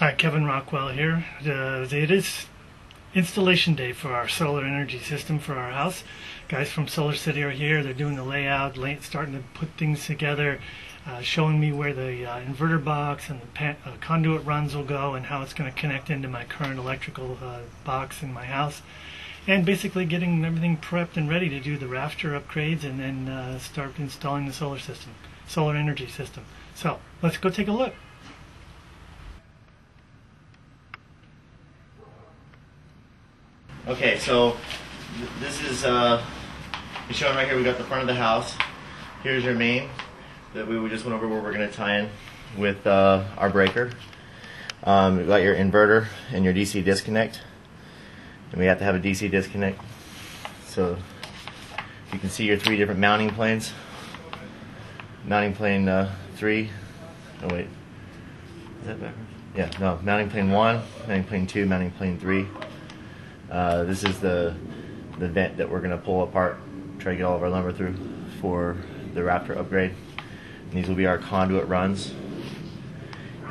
Hi, Kevin Rockwell here. Uh, it is installation day for our solar energy system for our house. Guys from Solar City are here. They're doing the layout, starting to put things together, uh, showing me where the uh, inverter box and the uh, conduit runs will go and how it's going to connect into my current electrical uh, box in my house. And basically getting everything prepped and ready to do the rafter upgrades and then uh, start installing the solar system, solar energy system. So let's go take a look. Okay, so th- this is uh, showing right here. We got the front of the house. Here's your main that we just went over where we're going to tie in with uh, our breaker. Um, you got your inverter and your DC disconnect, and we have to have a DC disconnect. So you can see your three different mounting planes. Mounting plane uh, three. Oh wait, is that backwards? Yeah, no. Mounting plane one, mounting plane two, mounting plane three. Uh, this is the the vent that we're going to pull apart, try to get all of our lumber through for the rafter upgrade. And these will be our conduit runs.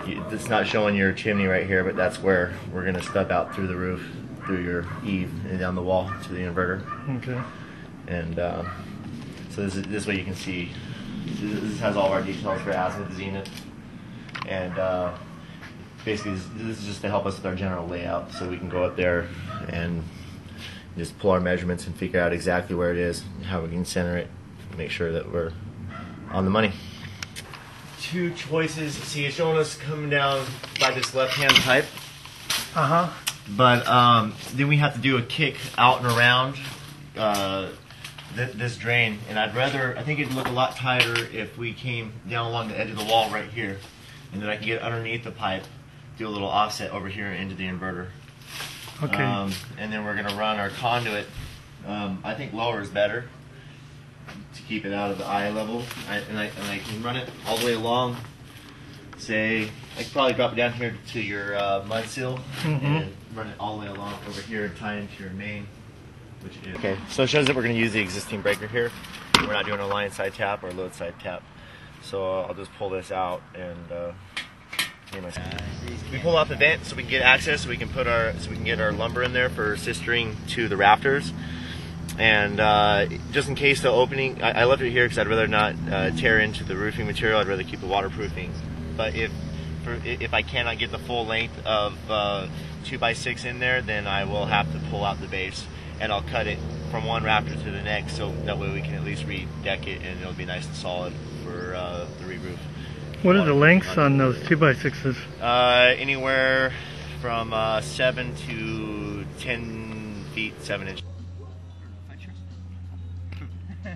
You- It's not showing your chimney right here, but that's where we're going to stub out through the roof, through your eave, and down the wall to the inverter. Okay. And um, so this is this way you can see. This this has all of our details for azimuth, zenith, and uh, basically this, this is just to help us with our general layout, so we can go up there and just pull our measurements and figure out exactly where it is, how we can center it, make sure that we're on the money. Two choices. See, it's showing us coming down by this left-hand pipe. Uh huh. But um, then we have to do a kick out and around uh, th- this drain, and I'd rather. I think it'd look a lot tighter if we came down along the edge of the wall right here, and then I can get underneath the pipe, do a little offset over here into the inverter. Okay. Um, and then we're gonna run our conduit. Um, I think lower is better to keep it out of the eye level, I, and, I, and I can run it all the way along. Say, I could probably drop it down here to your uh, mud seal Mhm. and run it all the way along over here and tie into your main, which is okay. So it shows that we're gonna use the existing breaker here. We're not doing a line side tap or load side tap. So I'll just pull this out and. Uh, name my- we pull off the vent so we can get access, so we can put our so we can get our lumber in there for sistering to the rafters. And uh, just in case the opening, I, I left it here because I'd rather not uh, tear into the roofing material. I'd rather keep the waterproofing. But if for, if I cannot get the full length of uh, two by six in there, then I will have to pull out the base and I'll cut it from one rafter to the next, so that way we can at least redeck it and it'll be nice and solid for uh, the re-roof. What are the lengths on those 2x6s? Uh, anywhere from uh, 7 to 10 feet, 7 inches.